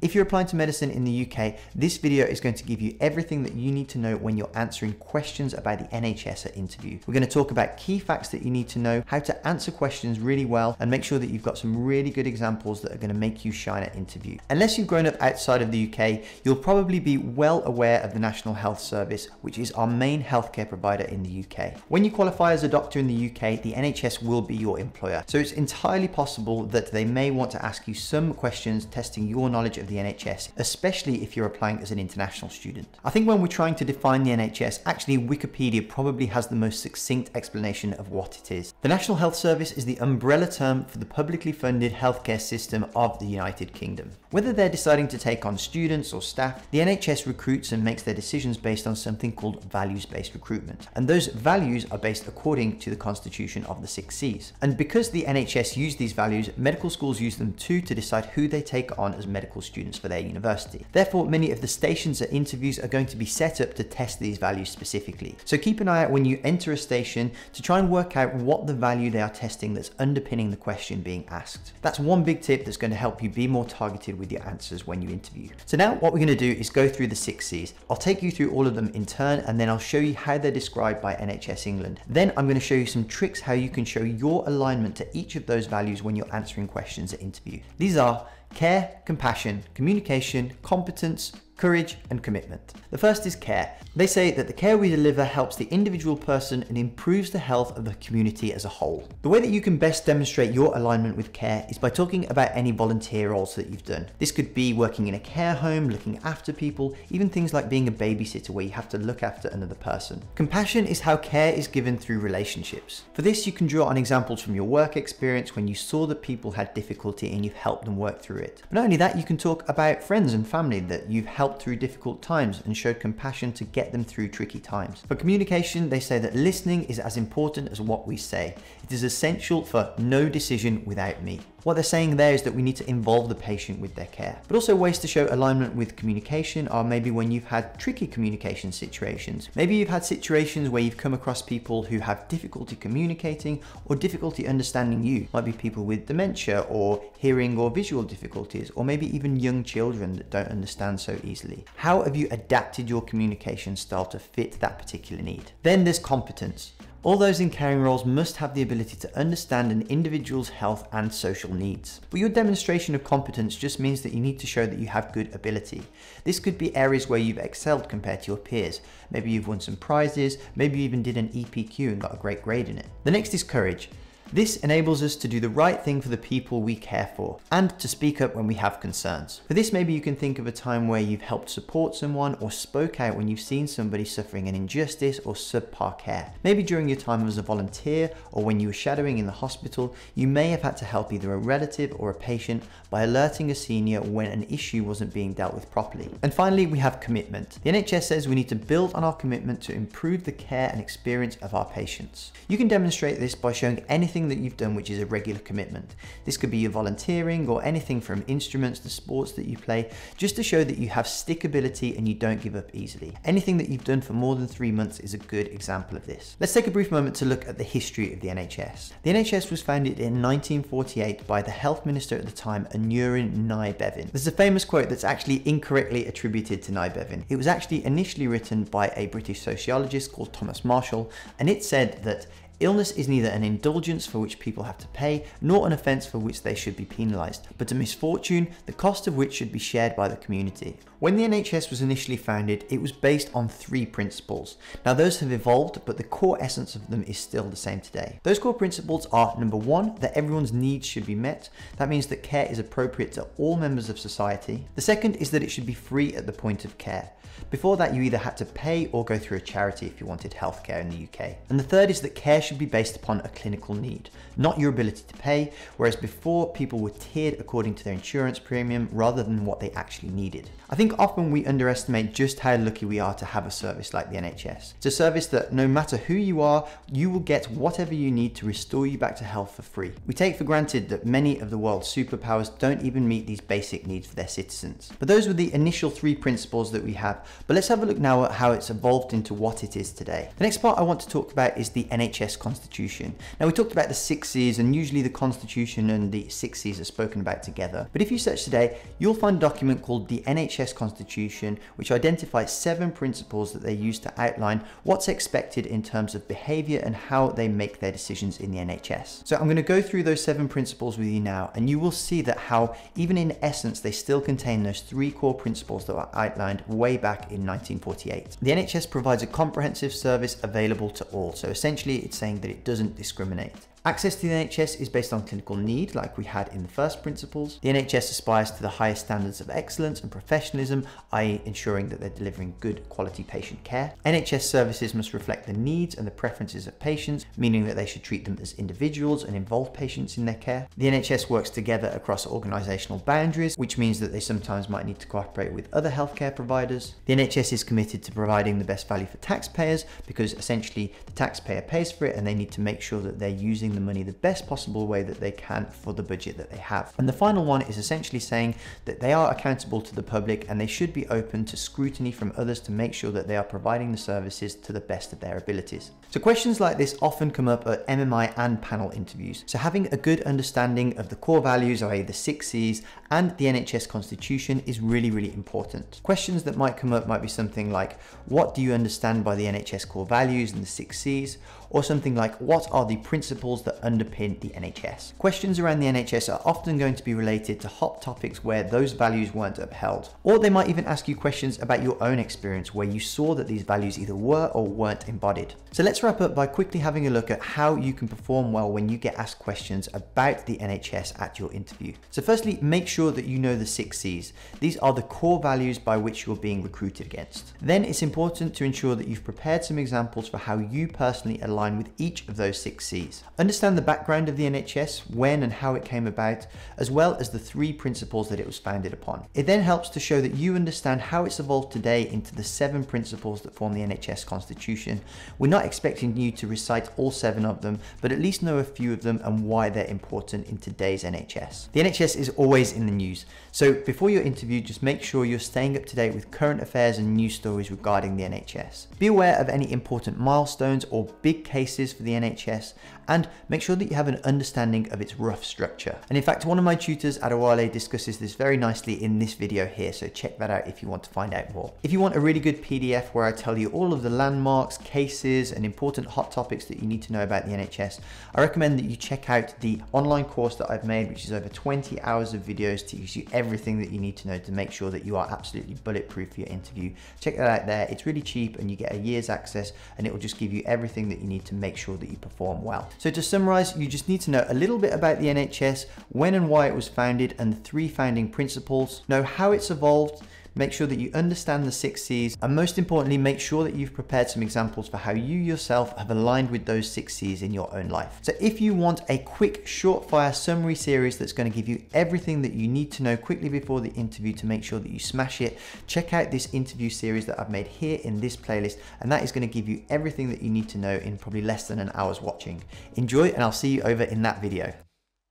If you're applying to medicine in the UK, this video is going to give you everything that you need to know when you're answering questions about the NHS at interview. We're going to talk about key facts that you need to know, how to answer questions really well, and make sure that you've got some really good examples that are going to make you shine at interview. Unless you've grown up outside of the UK, you'll probably be well aware of the National Health Service, which is our main healthcare provider in the UK. When you qualify as a doctor in the UK, the NHS will be your employer. So it's entirely possible that they may want to ask you some questions testing your knowledge of the NHS, especially if you're applying as an international student. I think when we're trying to define the NHS, actually Wikipedia probably has the most succinct explanation of what it is. The National Health Service is the umbrella term for the publicly funded healthcare system of the United Kingdom. Whether they're deciding to take on students or staff, the NHS recruits and makes their decisions based on something called values-based recruitment. And those values are based according to the constitution of the six C's. And because the NHS use these values, medical schools use them too to decide who they take on as medical students for their university. Therefore, many of the stations at interviews are going to be set up to test these values specifically. So keep an eye out when you enter a station to try and work out what the value they are testing that's underpinning the question being asked. That's one big tip that's going to help you be more targeted with your answers when you interview. So now what we're going to do is go through the six C's. I'll take you through all of them in turn and then I'll show you how they're described by NHS England. Then I'm going to show you some tricks how you can show your alignment to each of those values when you're answering questions at interview. These are care, compassion, communication, competence, courage, and commitment. The first is care. They say that the care we deliver helps the individual person and improves the health of the community as a whole. The way that you can best demonstrate your alignment with care is by talking about any volunteer roles that you've done. This could be working in a care home, looking after people, even things like being a babysitter where you have to look after another person. Compassion is how care is given through relationships. For this, you can draw on examples from your work experience when you saw that people had difficulty and you've helped them work through it. But not only that, you can talk about friends and family that you've helped helped through difficult times and showed compassion to get them through tricky times. For communication, they say that listening is as important as what we say. It is essential for no decision without me. What they're saying there is that we need to involve the patient with their care. But also ways to show alignment with communication are maybe when you've had tricky communication situations. Maybe you've had situations where you've come across people who have difficulty communicating or difficulty understanding you. Might be people with dementia or hearing or visual difficulties, or maybe even young children that don't understand so easily. How have you adapted your communication style to fit that particular need? Then there's competence. All those in caring roles must have the ability to understand an individual's health and social needs. But your demonstration of competence just means that you need to show that you have good ability. This could be areas where you've excelled compared to your peers. Maybe you've won some prizes, maybe you even did an EPQ and got a great grade in it. The next is courage. This enables us to do the right thing for the people we care for and to speak up when we have concerns. For this, maybe you can think of a time where you've helped support someone or spoke out when you've seen somebody suffering an injustice or subpar care. Maybe during your time as a volunteer or when you were shadowing in the hospital, you may have had to help either a relative or a patient by alerting a senior when an issue wasn't being dealt with properly. And finally, we have commitment. The NHS says we need to build on our commitment to improve the care and experience of our patients. You can demonstrate this by showing anything anything that you've done which is a regular commitment. This could be your volunteering or anything from instruments to sports that you play, just to show that you have stickability and you don't give up easily. Anything that you've done for more than three months is a good example of this. Let's take a brief moment to look at the history of the NHS. The NHS was founded in 1948 by the health minister at the time, Aneurin Nye Bevan. There's a famous quote that's actually incorrectly attributed to Nye Bevan. It was actually initially written by a British sociologist called Thomas Marshall, and it said that Illness is neither an indulgence for which people have to pay, nor an offence for which they should be penalised, but a misfortune, the cost of which should be shared by the community. When the NHS was initially founded, it was based on three principles. Now those have evolved, but the core essence of them is still the same today. Those core principles are number one, that everyone's needs should be met. That means that care is appropriate to all members of society. The second is that it should be free at the point of care. Before that, you either had to pay or go through a charity if you wanted healthcare in the UK. And the third is that care should be based upon a clinical need, not your ability to pay, whereas before people were tiered according to their insurance premium rather than what they actually needed. I think often we underestimate just how lucky we are to have a service like the NHS. It's a service that no matter who you are, you will get whatever you need to restore you back to health for free. We take for granted that many of the world's superpowers don't even meet these basic needs for their citizens. But those were the initial three principles that we have but let's have a look now at how it's evolved into what it is today. The next part I want to talk about is the NHS Constitution. Now we talked about the six C's and usually the Constitution and the six C's are spoken about together. But if you search today, you'll find a document called the NHS Constitution, which identifies seven principles that they use to outline what's expected in terms of behavior and how they make their decisions in the NHS. So I'm going to go through those seven principles with you now, and you will see that how even in essence, they still contain those three core principles that were outlined way back in 1948. The NHS provides a comprehensive service available to all. So essentially it's saying that it doesn't discriminate. Access to the NHS is based on clinical need, like we had in the first principles. The NHS aspires to the highest standards of excellence and professionalism, i.e. ensuring that they're delivering good quality patient care. NHS services must reflect the needs and the preferences of patients, meaning that they should treat them as individuals and involve patients in their care. The NHS works together across organisational boundaries, which means that they sometimes might need to cooperate with other healthcare providers. The NHS is committed to providing the best value for taxpayers because essentially the taxpayer pays for it and they need to make sure that they're using the money the best possible way that they can for the budget that they have. And the final one is essentially saying that they are accountable to the public and they should be open to scrutiny from others to make sure that they are providing the services to the best of their abilities. So questions like this often come up at MMI and panel interviews. So having a good understanding of the core values, i.e. the six C's and the NHS constitution is really, really important. Questions that might come up might be something like, what do you understand by the NHS core values and the six C's? Or something like, what are the principles that underpin the NHS? Questions around the NHS are often going to be related to hot topics where those values weren't upheld. Or they might even ask you questions about your own experience where you saw that these values either were or weren't embodied. So let's wrap up by quickly having a look at how you can perform well when you get asked questions about the NHS at your interview. So firstly, make sure that you know the six C's. These are the core values by which you're being recruited against. Then it's important to ensure that you've prepared some examples for how you personally align with each of those six C's. The background of the NHS, when and how it came about, as well as the three principles that it was founded upon. It then helps to show that you understand how it's evolved today into the seven principles that form the NHS constitution. We're not expecting you to recite all seven of them, but at least know a few of them and why they're important in today's NHS. The NHS is always in the news, so before your interview, just make sure you're staying up to date with current affairs and news stories regarding the NHS. Be aware of any important milestones or big cases for the NHS and make sure that you have an understanding of its rough structure. And in fact, one of my tutors at Awale discusses this very nicely in this video here, so check that out if you want to find out more. If you want a really good PDF where I tell you all of the landmarks, cases, and important hot topics that you need to know about the NHS, I recommend that you check out the online course that I've made, which is over 20 hours of videos to teach you everything that you need to know to make sure that you are absolutely bulletproof for your interview. Check that out there. It's really cheap and you get a year's access and it will just give you everything that you need to make sure that you perform well. So to summarize, you just need to know a little bit about the NHS, when and why it was founded, and the three founding principles, know how it's evolved, Make sure that you understand the six C's and most importantly, make sure that you've prepared some examples for how you yourself have aligned with those six C's in your own life. So if you want a quick short fire summary series that's going to give you everything that you need to know quickly before the interview to make sure that you smash it, check out this interview series that I've made here in this playlist and that is going to give you everything that you need to know in probably less than an hour's watching. Enjoy and I'll see you over in that video.